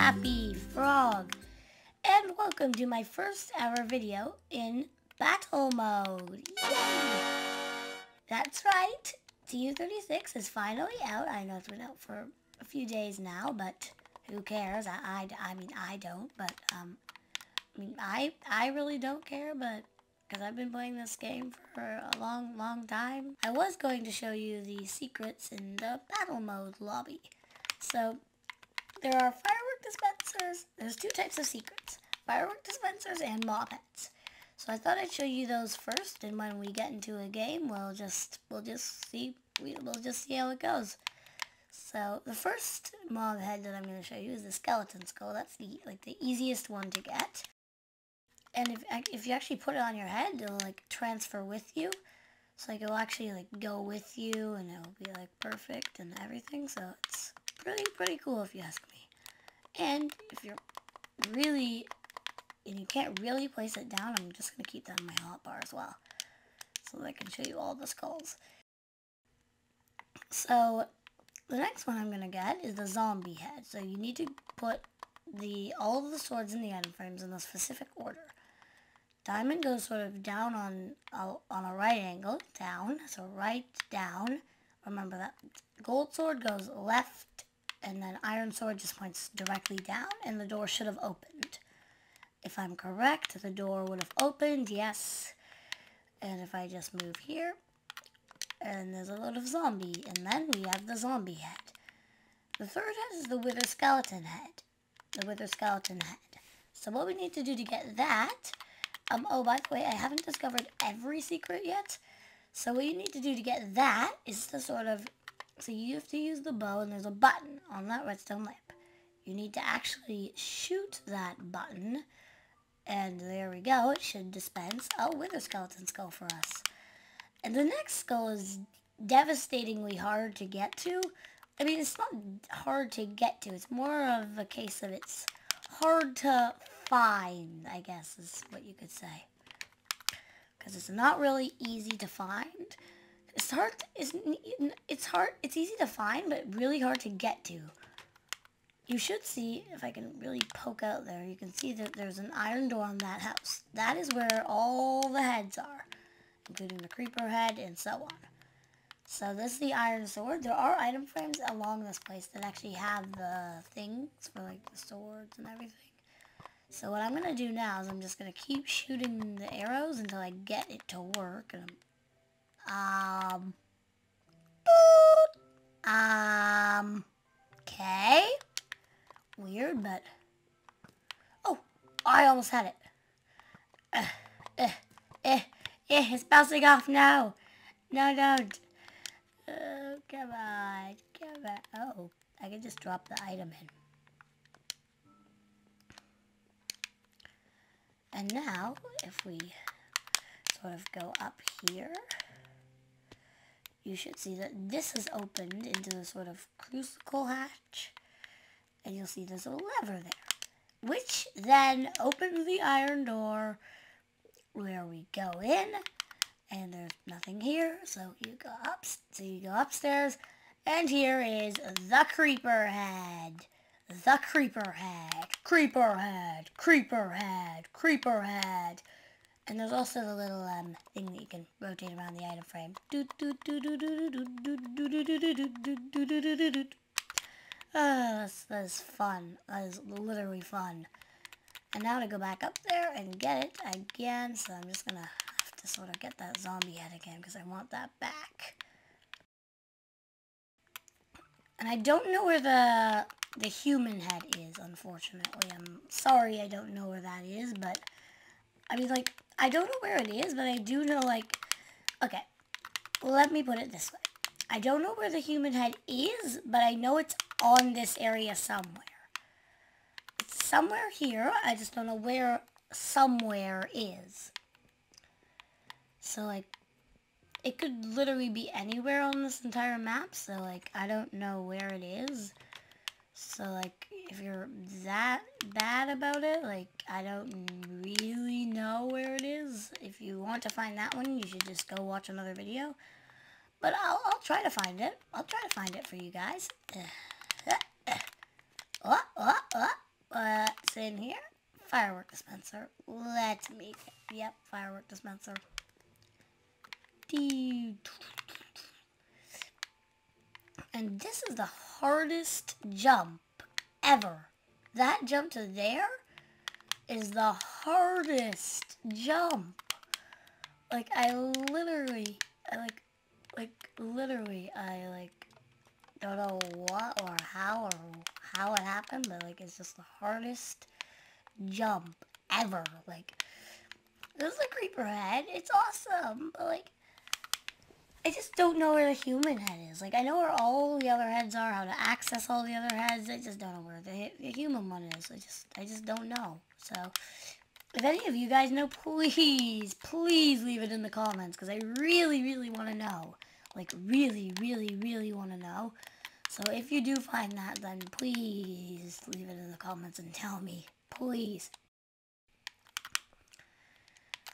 Happy Frog, and welcome to my first ever video in battle mode. Yay! That's right, TU36 is finally out. I know it's been out for a few days now, but who cares? I, I, I mean, I don't, but, um, I mean, I, I really don't care, but because I've been playing this game for a long, long time. I was going to show you the secrets in the battle mode lobby. So, there are firework dispensers. There's two types of secrets. Firework dispensers and mob heads. So I thought I'd show you those first, and when we get into a game, we'll just, we'll just see, we'll just see how it goes. So, the first mob head that I'm going to show you is the skeleton skull. That's the, like, the easiest one to get. And if, if you actually put it on your head, it'll like transfer with you. So like it'll actually like go with you and it'll be like perfect and everything. So it's pretty, pretty cool if you ask me. And if you're really, and you can't really place it down, I'm just going to keep that in my hotbar as well. So that I can show you all the skulls. So the next one I'm going to get is the zombie head. So you need to put the all of the swords in the item frames in a specific order. Diamond goes sort of down on a, on a right angle, down, so right, down. Remember that. Gold sword goes left, and then iron sword just points directly down, and the door should have opened. If I'm correct, the door would have opened, yes. And if I just move here, and there's a lot of zombie, and then we have the zombie head. The third head is the wither skeleton head. The wither skeleton head. So what we need to do to get that um, oh, by the way, I haven't discovered every secret yet. So what you need to do to get that is to sort of, so you have to use the bow and there's a button on that redstone lamp. You need to actually shoot that button. And there we go. It should dispense a wither skeleton skull for us. And the next skull is devastatingly hard to get to. I mean, it's not hard to get to. It's more of a case of it's hard to find, I guess is what you could say. Because it's not really easy to find. It's hard, it's, it's hard, it's easy to find, but really hard to get to. You should see, if I can really poke out there, you can see that there's an iron door on that house. That is where all the heads are, including the creeper head and so on. So this is the iron sword. There are item frames along this place that actually have the things for like the swords and everything. So what I'm going to do now is I'm just going to keep shooting the arrows until I get it to work. And um, um, okay. Weird, but, oh, I almost had it. Uh, uh, uh, it's bouncing off now. No, don't. Oh, come on, come on. Oh, I can just drop the item in. And now, if we sort of go up here, you should see that this has opened into the sort of crucible hatch. And you'll see there's a lever there, which then opens the iron door where we go in. And there's nothing here, so you go up, so you go upstairs, and here is the creeper head the creeper head, creeper head, creeper head, creeper head. And there's also the little um, thing that you can rotate around the item frame. Oh, that's, that's fun. That is literally fun. And now to go back up there and get it again. So I'm just going to have to sort of get that zombie head again because I want that back. And I don't know where the the human head is, unfortunately. I'm sorry I don't know where that is, but, I mean, like, I don't know where it is, but I do know, like, okay, let me put it this way. I don't know where the human head is, but I know it's on this area somewhere. It's somewhere here, I just don't know where somewhere is. So, like, it could literally be anywhere on this entire map, so, like, I don't know where it is. So, like, if you're that bad about it, like, I don't really know where it is. If you want to find that one, you should just go watch another video. But I'll, I'll try to find it. I'll try to find it for you guys. Oh, oh, oh, What's in here? Firework dispenser. Let's make it. Yep, firework dispenser. And this is the hardest jump ever. That jump to there is the hardest jump. Like, I literally, I like, like, literally, I, like, don't know what or how or how it happened, but, like, it's just the hardest jump ever. Like, this is a creeper head. It's awesome, but, like, I just don't know where the human head is. Like, I know where all the other heads are, how to access all the other heads. I just don't know where the, the human one is. I just, I just don't know. So, if any of you guys know, please, please leave it in the comments. Because I really, really want to know. Like, really, really, really want to know. So, if you do find that, then please leave it in the comments and tell me. Please.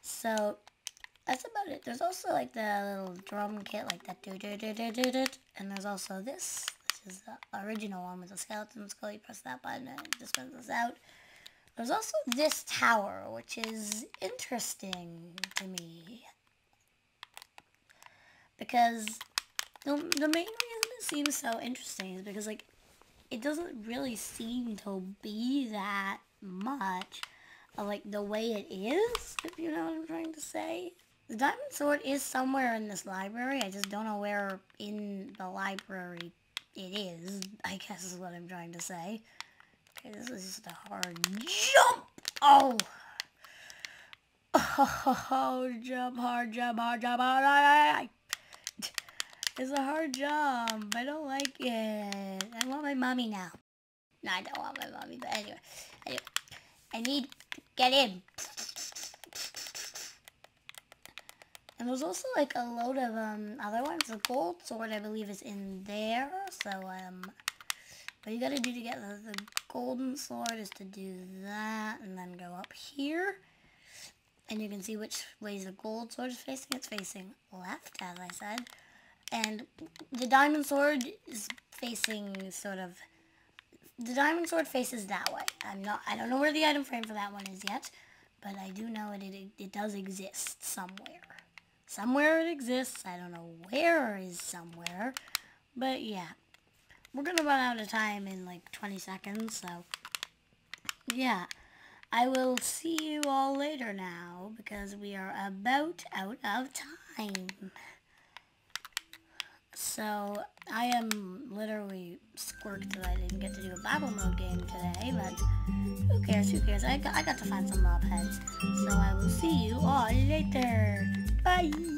So, that's about it. There's also like the little drum kit, like that do do do do do do, and there's also this. This is the original one with the skeleton skull. You press that button and it dispenses out. There's also this tower, which is interesting to me because the the main reason it seems so interesting is because like it doesn't really seem to be that much like the way it is, if you know what I'm trying to say. The diamond sword is somewhere in this library. I just don't know where in the library it is, I guess is what I'm trying to say. Okay, this is just a hard jump! Oh! Oh, jump hard, jump hard, jump hard. It's a hard jump. I don't like it. I want my mommy now. No, I don't want my mommy, but anyway. Anyway, I need to get in. And there's also like a load of um other ones. The gold sword I believe is in there. So um what you gotta do to get the, the golden sword is to do that and then go up here. And you can see which way the gold sword is facing. It's facing left, as I said. And the diamond sword is facing sort of the diamond sword faces that way. I'm not I don't know where the item frame for that one is yet, but I do know it it, it does exist somewhere. Somewhere it exists. I don't know where is somewhere. But yeah. We're going to run out of time in like 20 seconds. So yeah. I will see you all later now. Because we are about out of time. So I am literally squirked that I didn't get to do a battle mode game today, but who cares, who cares? I got, I got to find some mob heads. So I will see you all later. Bye!